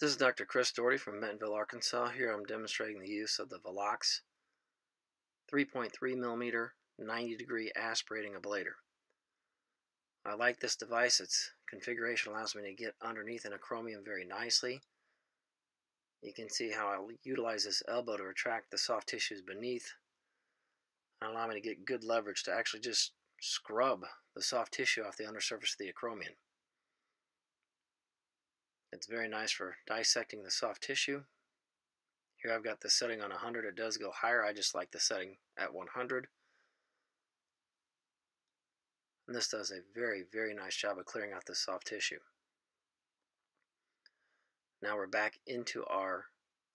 This is Dr. Chris Doherty from Bentonville, Arkansas. Here I'm demonstrating the use of the Velox 3.3 millimeter 90 degree aspirating ablator. I like this device. Its configuration allows me to get underneath an acromion very nicely. You can see how I utilize this elbow to retract the soft tissues beneath and allow me to get good leverage to actually just scrub the soft tissue off the undersurface of the acromion. It's very nice for dissecting the soft tissue. Here I've got the setting on 100. It does go higher. I just like the setting at 100. And this does a very, very nice job of clearing out the soft tissue. Now we're back into our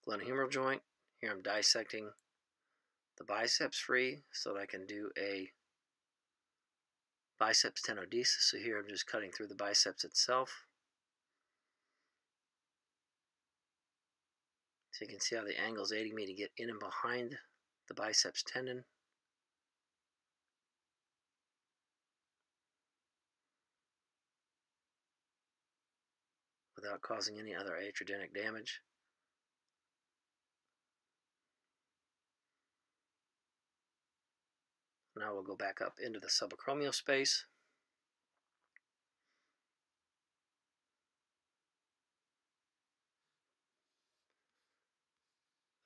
glenohumeral joint. Here I'm dissecting the biceps free so that I can do a biceps tenodesis. So here I'm just cutting through the biceps itself. So you can see how the angle is aiding me to get in and behind the biceps tendon. without causing any other iatrogenic damage. Now we'll go back up into the subacromial space.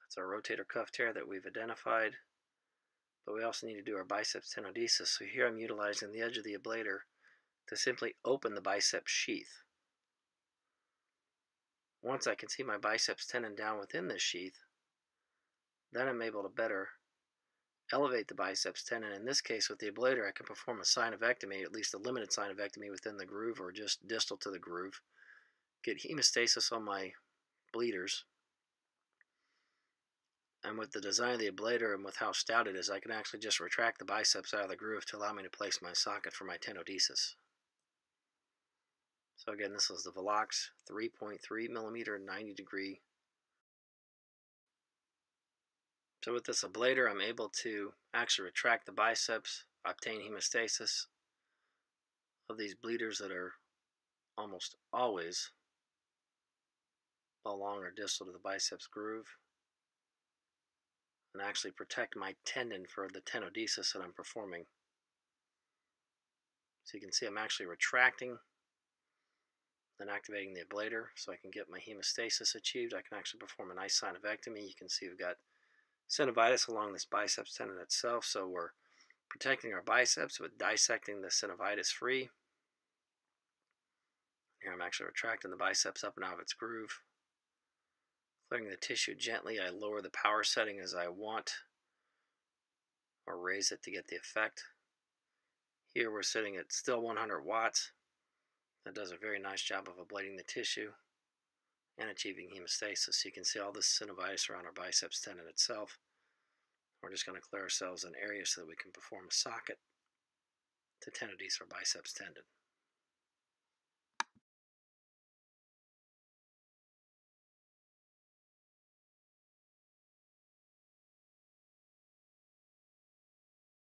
That's our rotator cuff tear that we've identified. But we also need to do our biceps tenodesis. So here I'm utilizing the edge of the ablator to simply open the bicep sheath. Once I can see my biceps tendon down within this sheath, then I'm able to better elevate the biceps tendon. In this case, with the ablator, I can perform a synovectomy, at least a limited synovectomy within the groove or just distal to the groove, get hemostasis on my bleeders, and with the design of the ablator and with how stout it is, I can actually just retract the biceps out of the groove to allow me to place my socket for my tenodesis. So again, this is the Velox 3.3 millimeter 90 degree. So with this ablator, I'm able to actually retract the biceps, obtain hemostasis of these bleeders that are almost always along or distal to the biceps groove and actually protect my tendon for the tenodesis that I'm performing. So you can see I'm actually retracting, then activating the ablator so I can get my hemostasis achieved. I can actually perform a nice synovectomy. You can see we've got synovitis along this biceps tendon itself, so we're protecting our biceps with dissecting the synovitis free. Here I'm actually retracting the biceps up and out of its groove. Clearing the tissue gently, I lower the power setting as I want or raise it to get the effect. Here we're sitting at still 100 watts. That does a very nice job of ablating the tissue and achieving hemostasis. You can see all this synovitis around our biceps tendon itself. We're just going to clear ourselves an area so that we can perform a socket to tenodesis our biceps tendon.